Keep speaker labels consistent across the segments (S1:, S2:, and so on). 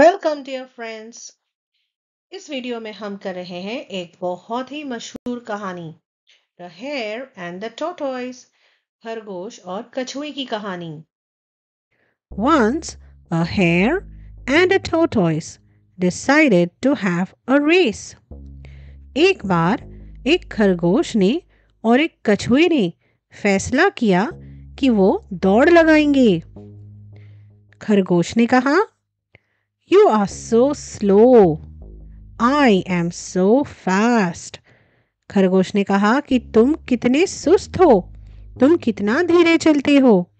S1: Welcome dear friends इस video में हम कर रहे हैं एक बहुत ही मशहूर कहानी। The hare and the tortoise खरगोश और कछुए की कहानी।
S2: Once, a hare and a tortoise decided to have a race. एक बार, एक खरगोश ने और एक कछुए ने फैसला किया कि वो दौड़ लगाएँगे। खरगोश ने कहा you are so slow I am so fast खरगोश ने कहा कि तुम कितने सुस्त हो। तुम कितना धीरे चलते हो।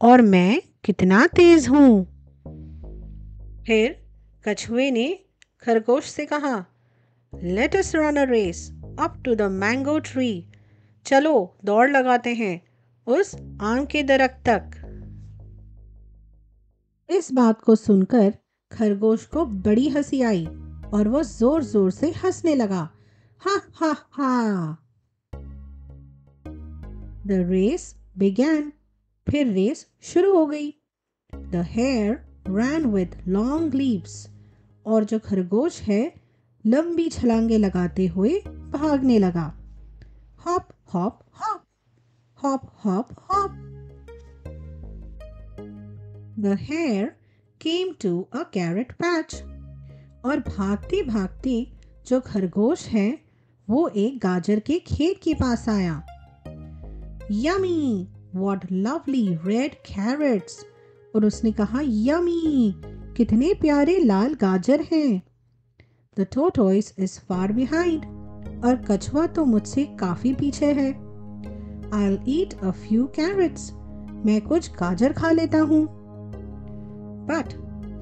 S2: और मैं कितना तेज हूँ। फिर कछुए ने खरगोश से कहा let us run a race up to the mango tree चलो, दौड़ लगाते हैं उस आम के दरख्त तक. इस बात को सुनकर खरगोश को बड़ी हँसी आई और वो ज़ोर ज़ोर से हंसने लगा। हा हा हा! द रेस बिगैन फिर रेस शुरू हो गई। The hare ran with long leaves और जो खरगोश है, लंबी छलांगे लगाते हुए भागने लगा। Hop hop hop hop hop hop the hare came to a carrot patch और भागते भागते जो खरगोश है, वो एक गाजर के खेत के पास आया। Yummy what lovely red carrots और उसने कहा यमी कितने प्यारे लाल गाजर हैं। The tortoise is far behind और कछुआ तो मुझसे काफ़ी पीछे है। आई ईट अ फ्यू कैरेट्स मैं कुछ गाजर खा लेता हूँ। But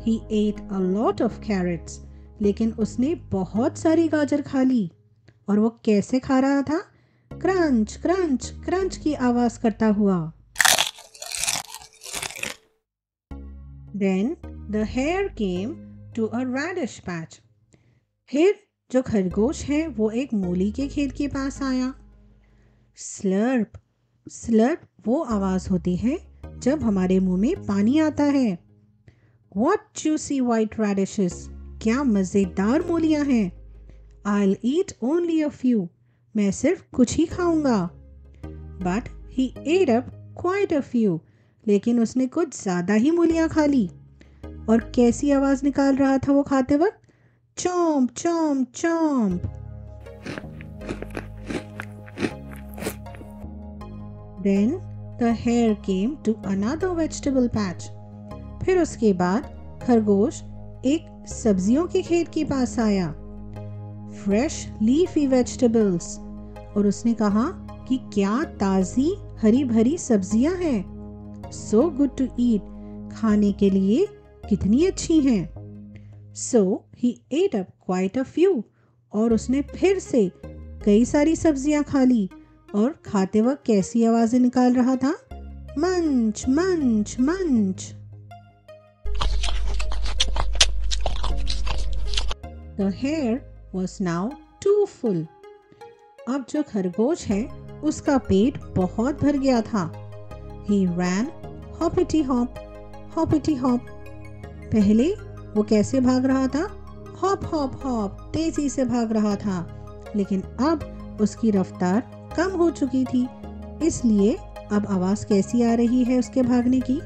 S2: he ate a lot of carrots लेकिन उसने बहुत सारी गाजर खा ली। और वो कैसे खा रहा था? क्रंच क्रंच क्रंच की आवाज़ करता हुआ। Then the hare came to a radish patch. फिर जो खरगोश है, वो एक मूली के खेत के पास आया। स्लर्प स्लर्प, वो आवाज़ होती है जब हमारे मुँह में पानी आता है। वॉट जूसी वाइट रेडिशेस क्या मज़ेदार मूलियाँ हैं। आई ईट ओनली अ फ्यू मैं सिर्फ़ कुछ ही खाऊँगा। But he ate up quite a few लेकिन उसने कुछ ज़्यादा ही मूलियाँ खा ली। और कैसी आवाज़ निकाल रहा था वो खाते वक्त? Chomp chomp chomp. Then the hare came to another vegetable patch फिर उसके बाद खरगोश एक सब्जियों के खेत के पास आया। फ्रेश लीफी वेजिटेबल्स और उसने कहा कि क्या ताज़ी हरी भरी सब्ज़ियाँ हैं। सो गुड टू ईट खाने के लिए कितनी अच्छी हैं। So he ate up quite a few और उसने फिर से कई सारी सब्ज़ियाँ खा ली। और खाते वक्त कैसी आवाज़ें निकाल रहा था? Munch munch munch the hare was now too full अब जो खरगोश है, उसका पेट बहुत भर गया था। ही रैन हॉपिटी हॉप हॉपिटी हॉप पहले वो कैसे भाग रहा था? हॉप हॉप हॉप तेज़ी से भाग रहा था। लेकिन अब उसकी रफ्तार कम हो चुकी थी। इसलिए अब आवाज़ कैसी आ रही है उसके भागने की?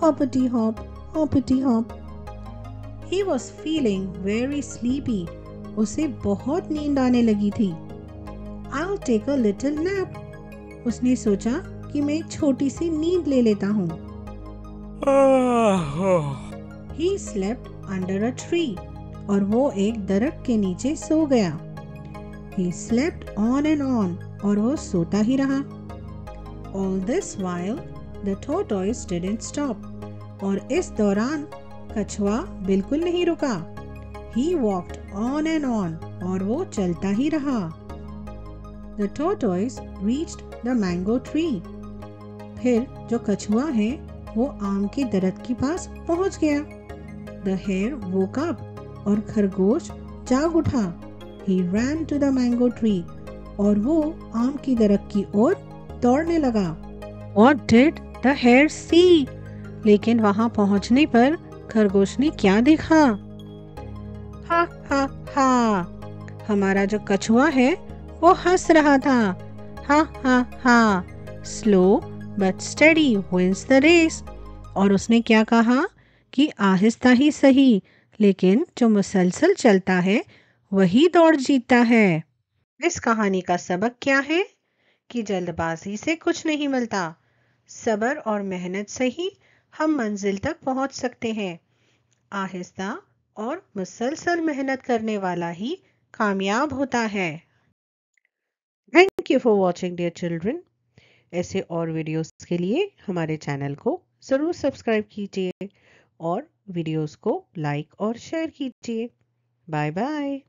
S2: Hoppity hop hoppity hop he was feeling very sleepy उसे बहुत नींद आने लगी थी। I take a little nap उसने सोचा कि मैं एक छोटी सी नींद ले लेता हूँ। He slept under a tree और वो एक दरख्त के नीचे सो गया। He slept on and on और वो सोता ही रहा। All this while the tortoise didn't stop और इस दौरान कछुआ बिल्कुल नहीं रुका। He walked on and on और वो चलता ही रहा। The tortoise reached the mango tree फिर जो कछुआ है, वो आम के दरख्त के पास पहुँच गया। द हेयर वोक अप और खरगोश जाग उठा। He ran to the mango tree और वो आम की दरख्त की ओर दौड़ने लगा। What did the hare see? लेकिन वहाँ पहुँचने पर खरगोश ने क्या देखा? हा हा हा। हमारा जो कछुआ है, वो हंस रहा था। हा हा हा। Slow but steady wins the race और उसने क्या कहा? कि आहिस्ता ही सही, लेकिन जो मुसलसल चलता है, वही दौड़ जीतता है। इस कहानी का सबक क्या है? कि जल्दबाजी से कुछ नहीं मिलता। सब्र और मेहनत से ही हम मंजिल तक पहुँच सकते हैं। आहिस्ता और मुसलसल मेहनत करने वाला ही कामयाब होता है। Thank you for watching dear children ऐसे और वीडियोस के लिए हमारे चैनल को ज़रूर सब्सक्राइब कीजिए और वीडियोस को लाइक और शेयर कीजिए। Bye bye